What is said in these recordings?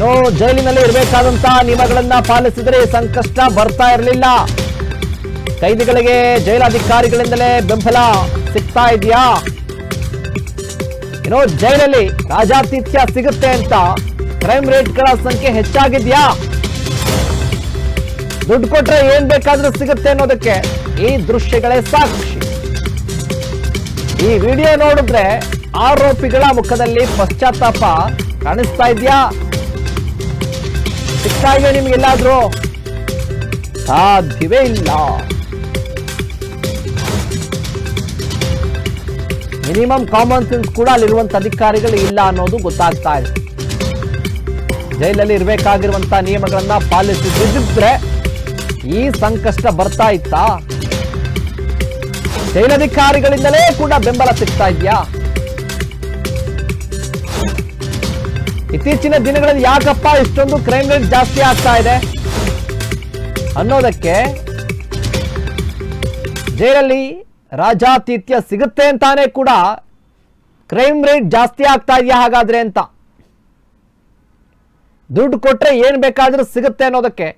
ಇನ್ನು ಜೈಲಿನಲ್ಲಿ ಇರಬೇಕಾದಂತ ನಿಯಮಗಳನ್ನ ಪಾಲಿಸಿದರೆ ಸಂಕಷ್ಟ ಬರ್ತಾ ಇರಲಿಲ್ಲ. ಕೈದಿಗಳಿಗೆ, ಜೈಲಾಧಿಕಾರಿಗಳಿಂದಲೇ ಬೆಂಬಲ ಸಿಗ್ತಾ ಇದೆಯಾ? ಏನೋ, ಜೈಲಲ್ಲಿ ರಾಜಾತಿಥ್ಯ ಸಿಗುತ್ತೆ ಅಂತ ಕ್ರೈಮ್ ರೇಟ್ಗಳ ಸಂಖ್ಯೆ ಹೆಚ್ಚಾಗಿದ್ಯಾ? ದುಡ್ಡು ಕೊಟ್ರೆ ಏನ್ ಬೇಕಾದ್ರೂ ಸಿಗುತ್ತೆ ಅನ್ನೋದಕ್ಕೆ ಈ ದೃಶ್ಯಗಳೇ ಸಾಕ್ಷಿ. ಈ ವಿಡಿಯೋ ನೋಡಿದ್ರೆ ಆರೋಪಿಗಳ ಮುಖದಲ್ಲಿ ಪಶ್ಚಾತ್ತಾಪ ಕಾಣಿಸ್ತಾ ಇದೆಯಾ? ಸಿಗ್ತಾ ಇದೆಯಾ ನಿಮ್ಗೆಲ್ಲಾದ್ರೂ? ಸಾಧ್ಯವೇ ಇಲ್ಲ. ಮಿನಿಮಮ್ ಕಾಮನ್ ಸೆನ್ಸ್ ಕೂಡ ಅಲ್ಲಿರುವಂತ ಅಧಿಕಾರಿಗಳು ಇಲ್ಲ ಅನ್ನೋದು ಗೊತ್ತಾಗ್ತಾ ಇದೆ. ಜೈಲಲ್ಲಿ ಇರಬೇಕಾಗಿರುವಂತ ನಿಯಮಗಳನ್ನ ಪಾಲಿಸುತ್ತಿದ್ದರೆ ಈ ಸಂಕಷ್ಟ ಬರ್ತಾ ಇತ್ತಾ? ಜೈಲಧಿಕಾರಿಗಳಿಂದಲೇ ಕೂಡ ಬೆಂಬಲ ಸಿಗ್ತಾ ಇದೆಯಾ? ಇತ್ತೀಚಿನ ದಿನಗಳಲ್ಲಿ ಯಾಕಪ್ಪ ಇಷ್ಟೊಂದು ಕ್ರೈಮ್ ರೇಟ್ ಜಾಸ್ತಿ ಆಗ್ತಾ ಇದೆ? ಅನ್ನೋದಕ್ಕೆ ಜೈಲಲ್ಲಿ ರಾಜಾತಿಥ್ಯ ಸಿಗುತ್ತೆ ಅಂತಾನೆ ಕೂಡ ಕ್ರೈಮ್ ರೇಟ್ ಜಾಸ್ತಿ ಆಗ್ತಾ ಇದೆಯಾ ಹಾಗಾದ್ರೆ ಅಂತ. ದುಡ್ಡು ಕೊಟ್ರೆ ಏನು ಬೇಕಾದರೂ ಸಿಗುತ್ತೆ ಅನ್ನೋದಕ್ಕೆ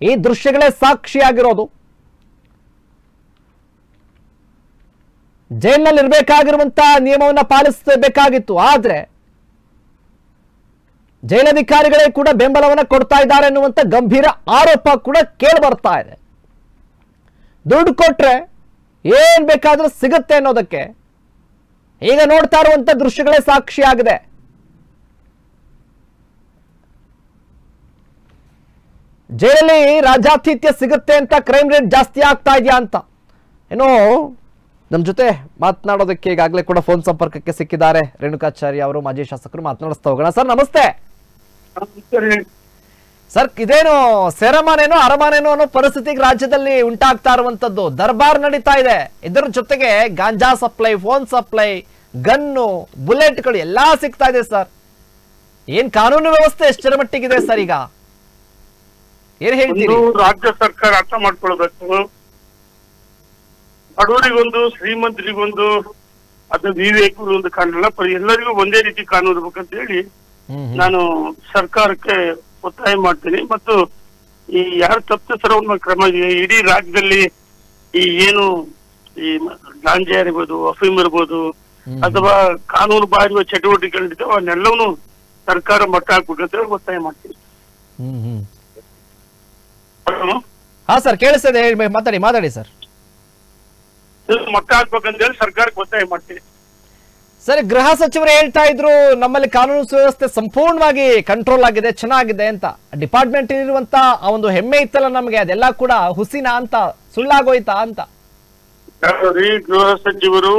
ಈ ದೃಶ್ಯಗಳೇ ಸಾಕ್ಷಿಯಾಗಿರೋದು. ಜೈಲಿನಲ್ಲಿ ಇರಬೇಕಾಗಿರುವಂತ ನಿಯಮವನ್ನ ಪಾಲಿಸಬೇಕಾಗಿತ್ತು. ಆದ್ರೆ ಜೈಲಧಿಕಾರಿಗಳೇ ಕೂಡ ಬೆಂಬಲವನ್ನ ಕೊಡ್ತಾ ಇದ್ದಾರೆ ಎನ್ನುವಂತ ಗಂಭೀರ ಆರೋಪ ಕೂಡ ಕೇಳಿ ಬರ್ತಾ ಇದೆ. ದುಡ್ಡು ಕೊಟ್ರೆ ಏನ್ ಬೇಕಾದ್ರೂ ಸಿಗುತ್ತೆ ಅನ್ನೋದಕ್ಕೆ ಈಗ ನೋಡ್ತಾ ಇರುವಂತ ದೃಶ್ಯಗಳೇ ಸಾಕ್ಷಿಯಾಗಿದೆ. ಜೈಲಲ್ಲಿ ರಾಜಾತಿಥ್ಯ ಸಿಗುತ್ತೆ ಅಂತ ಕ್ರೈಮ್ ರೇಟ್ ಜಾಸ್ತಿ ಆಗ್ತಾ ಇದೆಯಾ ಅಂತ? ಏನೋ ನಮ್ಮ ಜೊತೆ ಮಾತನಾಡೋದಕ್ಕೆ ಈಗಾಗಲೇ ಕೂಡ ಫೋನ್ ಸಂಪರ್ಕಕ್ಕೆ ಸಿಕ್ಕಿದ್ದಾರೆ ರೇಣುಕಾಚಾರ್ಯ ಅವರು, ಮಾಜಿ ಶಾಸಕರು ಮಾತನಾಡಿಸ್ತಾ ಹೋಗೋಣ. ಸರ್, ನಮಸ್ತೆ. ಸರ್, ಇದೇನು ಸೆರಮನೇನೋ ಅರಮನೇನೋ ಅನ್ನೋ ಪರಿಸ್ಥಿತಿಗೆ ರಾಜ್ಯದಲ್ಲಿ ಉಂಟಾಗ್ತಾ ಇರುವಂತದ್ದು ದರ್ಬಾರ್ ನಡೀತಾ ಇದೆ. ಇದರ ಜೊತೆಗೆ ಗಾಂಜಾ ಸಪ್ಲೈ, ಫೋನ್ ಸಪ್ಲೈ, ಗನ್ನು, ಬುಲೆಟ್ಗಳು ಎಲ್ಲಾ ಸಿಗ್ತಾ ಇದೆ ಸರ್. ಏನ್ ಕಾನೂನು ವ್ಯವಸ್ಥೆ ಎಷ್ಟರ ಮಟ್ಟಿಗಿದೆ ಸರ್ ಈಗ? ಏನ್ ಹೇಳ್ತೀರಿ? ರಾಜ್ಯ ಸರ್ಕಾರ ಅರ್ಥ ಮಾಡ್ಕೊಳ್ಬೇಕು. ಬಡವರಿಗೊಂದು, ಶ್ರೀಮಂತರಿಗೊಂದು, ಅದು ವಿವೇಕರು ಒಂದು ಕಾನೂನಲ್ಲ, ಎಲ್ಲರಿಗೂ ಒಂದೇ ರೀತಿ ಕಾನೂನು ಇರ್ಬೇಕಂತ ಹೇಳಿ ನಾನು ಸರ್ಕಾರಕ್ಕೆ ಒತ್ತಾಯ ಮಾಡ್ತೀನಿ. ಮತ್ತು ಈ ಯಾರು ತಪ್ಪಿಸರವನ್ನ ಕ್ರಮ ಇಡೀ ರಾಜ್ಯದಲ್ಲಿ ಈ ಏನು ಈ ಗಾಂಜಾ ಇರ್ಬೋದು ಅಫೀಮ್ ಇರ್ಬೋದು ಅಥವಾ ಕಾನೂನು ಬಾಹಿರ ಚಟುವಟಿಕೆಗಳಿದ್ದಾವೆ ಅವನ್ನೆಲ್ಲವನ್ನು ಸರ್ಕಾರ ಮಟ್ಟ ಹಾಕ್ಬಿಟ್ಟು ಹೇಳಿ ಒತ್ತಾಯ ಮಾಡ್ತೀನಿ? ಹಾ ಸರ್ ಕೇಳಿಸ್ತದೆ ಮಾತಾಡಿ ಮಾತಾಡಿ ಸರ್. ಮಟ್ಟ ಹಾಕ್ಬೇಕಂತ ಹೇಳಿ ಸರ್ಕಾರಕ್ಕೆ ಒತ್ತಾಯ ಮಾಡ್ತೀನಿ. ಸರ್ ಗೃಹ ಸಚಿವರು ಹೇಳ್ತಾ ಇದ್ರು ನಮ್ಮಲ್ಲಿ ಕಾನೂನು ಸುವ್ಯವಸ್ಥೆ ಸಂಪೂರ್ಣವಾಗಿ ಕಂಟ್ರೋಲ್ ಆಗಿದೆ ಚೆನ್ನಾಗಿದೆ ಅಂತ. ಡಿಪಾರ್ಟ್ಮೆಂಟ್ ಇರುವಂತ ಆ ಒಂದು ಹೆಮ್ಮೆ ಇತ್ತಲ್ಲ ನಮಗೆ ಅದೆಲ್ಲ ಕೂಡ ಹುಸಿನ ಅಂತ ಸುಳ್ಳಾಗೋಯ್ತಾ ಅಂತ. ಗೃಹ ಸಚಿವರು?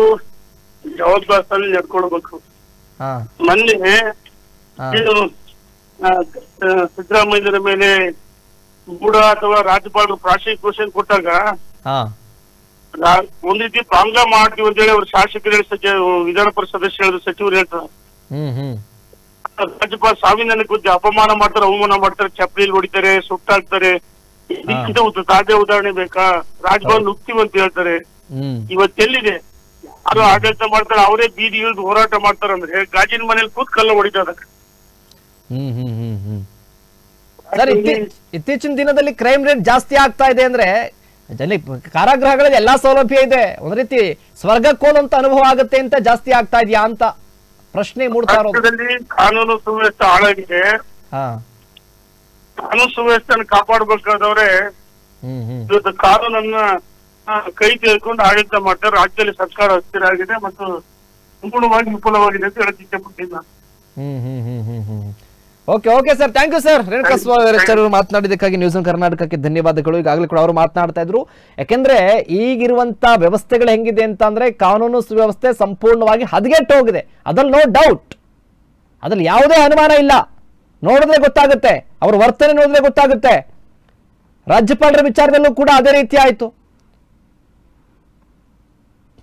ಜವಾಬ್ದಾರಿ ನಡ್ಕೊಳ್ಬೇಕು? ಮೊನ್ನೆ ಸಿದ್ದರಾಮಯ್ಯರ ಮೇಲೆ ಗೂಢ ಅಥವಾ ರಾಜ್ಯಪಾಲರು ಪ್ರಾಸಿಕ್ಯೂಷನ್ ಕೊಟ್ಟಾಗ ರೀತಿ ಭಂಗ ಮಾಡ್ತೀವಿ ಅಂತ ಹೇಳಿ ಅವ್ರ ಶಾಸಕರು ಹೇಳಿ ಸಚಿವ ವಿಧಾನ ಪರಿಷತ್ ಸದಸ್ಯ ಹೇಳಿದ್ರು ಸಚಿವರು ಹೇಳ್ತಾರೆ. ಹ್ಮ್ ಹ್ಮ್. ರಾಜ್ಯಪಾಲ ಸಾವಿನ ಗುದ್ದಿ ಅಪಮಾನ ಮಾಡ್ತಾರೆ ಅವಮಾನ ಮಾಡ್ತಾರೆ ಚಪ್ಪಲಿಲಿ ಹೊಡಿತಾರೆ ಸುಟ್ಟಾಕ್ತಾರೆ. ಇದಕ್ಕಿಂತ ತಾಜಾ ಉದಾಹರಣೆ ಬೇಕಾ? ರಾಜ್ಭವನ್ ನುಗ್ತೀವಿ ಅಂತ ಹೇಳ್ತಾರೆ. ಹ್ಮ್. ಇವತ್ತೆಲ್ಲಿದೆ ಅದು ಆಡಳಿತ ಮಾಡ್ತಾರೆ ಅವರೇ ಬೀದಿ ಇಳಿದು ಹೋರಾಟ ಮಾಡ್ತಾರೆ ಅಂದ್ರೆ ಗಾಜಿನ ಮನೇಲಿ ಕೂತ್ ಕಲ್ಲ ಹೊಡಿತಾರೆ ಹ್ಮ್ ಹ್ಮ್ ಹ್ಮ್ ಹ್ಮ್. ಸರ್ ಇತ್ತೀ- ಇತ್ತೀಚಿನ ದಿನದಲ್ಲಿ ಕ್ರೈಮ್ ರೇಟ್ ಜಾಸ್ತಿ ಆಗ್ತಾ ಇದೆ ಅಂದ್ರೆ ಜನ ಕಾರಾಗೃಹಗಳಲ್ಲಿ ಎಲ್ಲ ಸೌಲಭ್ಯ ಇದೆ. ಒಂದ್ ರೀತಿ ಸ್ವರ್ಗಕ್ಕೋದಂತ ಅನುಭವ ಆಗುತ್ತೆ ಅಂತ ಜಾಸ್ತಿ ಆಗ್ತಾ ಇದೆಯಾ ಅಂತ ಪ್ರಶ್ನೆ ಮೂಡ್ತಾ ಇರೋದು. ಕಾನೂನು ಸುವ್ಯವಸ್ಥೆ ಹಾಳಾಗಿದೆ. ಕಾನೂನು ಸುವ್ಯವಸ್ಥೆಯನ್ನು ಕಾಪಾಡಬೇಕಾದವ್ರೆ ಇವತ್ತು ಕಾನೂನನ್ನ ಕೈ ತೆಗೆದುಕೊಂಡು ಆಡಳಿತ ಮಾಡ್ತಾರೆ ರಾಜ್ಯದಲ್ಲಿ ಸರ್ಕಾರ ಅಸ್ಥಿರ ಆಗಿದೆ ಮತ್ತು ಸಂಪೂರ್ಣವಾಗಿ ವಿಫಲವಾಗಿದೆ ಅಂತ ಹೇಳಕ್ ಇಷ್ಟಪಡ್ತೀನಿ okay okay sir thank you sir Renuka Swamy ಅವರು ಮಾತನಾಡಿದ್ದಕ್ಕಾಗಿ ನ್ಯೂಸ್ ಆನ್ ಕರ್ನಾಟಕಕ್ಕೆ ಧನ್ಯವಾದಗಳು. ಈಗಾಗಲೇ ಕೂಡ ಅವರು ಮಾತನಾಡ್ತಾ ಇದ್ರು. ಯಾಕೆಂದ್ರೆ ಈಗಿರುವಂತ ವ್ಯವಸ್ಥೆಗಳು ಹೆಂಗಿದೆ ಅಂತ ಅಂದ್ರೆ ಕಾನೂನು ಸುವ್ಯವಸ್ಥೆ ಸಂಪೂರ್ಣವಾಗಿ ಹದಗೆಟ್ಟು ಹೋಗಿದೆ. ಅದ್ರಲ್ಲಿ ನೋ ಡೌಟ್ ಅದ್ರಲ್ಲಿ ಯಾವುದೇ ಅನುಮಾನ ಇಲ್ಲ. ನೋಡಿದ್ರೆ ಗೊತ್ತಾಗುತ್ತೆ. ಅವ್ರ ವರ್ತನೆ ನೋಡಿದ್ರೆ ಗೊತ್ತಾಗುತ್ತೆ. ರಾಜ್ಯಪಾಲರ ವಿಚಾರದಲ್ಲೂ ಕೂಡ ಅದೇ ರೀತಿ ಆಯ್ತು.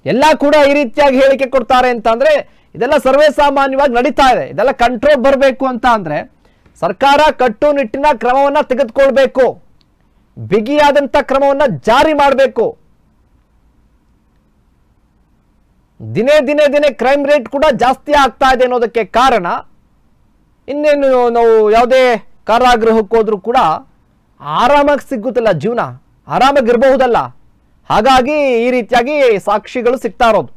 ಎಲ್ಲ ಕೂಡ ಈ ರೀತಿಯಾಗಿ ಹೇಳಿಕೆ ಕೊಡ್ತಾರೆ ಅಂತ ಅಂದ್ರೆ ಇದೆಲ್ಲ ಸರ್ವೇ ಸಾಮಾನ್ಯವಾಗಿ ನಡೀತಾ ಇದೆ. ಇದೆಲ್ಲ ಕಂಟ್ರೋಲ್ ಬರಬೇಕು ಅಂತ ಅಂದ್ರೆ ಸರ್ಕಾರ ಕಟ್ಟುನಿಟ್ಟಿನ ಕ್ರಮವನ್ನ ತೆಗೆದುಕೊಳ್ಬೇಕು. ಬಿಗಿಯಾದಂತ ಕ್ರಮವನ್ನ ಜಾರಿ ಮಾಡಬೇಕು. ದಿನೇ ದಿನೇ ದಿನೇ ಕ್ರೈಮ್ ರೇಟ್ ಕೂಡ ಜಾಸ್ತಿ ಆಗ್ತಾ ಇದೆ ಅನ್ನೋದಕ್ಕೆ ಕಾರಣ ಇನ್ನೇನು ನಾವು ಯಾವುದೇ ಕಾರಾಗೃಹಕ್ಕೆ ಹೋದ್ರೂ ಕೂಡ ಆರಾಮಾಗಿ ಸಿಗುತ್ತಲ್ಲ ಜೀವನ. ಆರಾಮಾಗಿ ಇರಬಹುದಲ್ಲ. ಹಾಗಾಗಿ ಈ ರೀತಿಯಾಗಿ ಸಾಕ್ಷಿಗಳು ಸಿಗ್ತಾ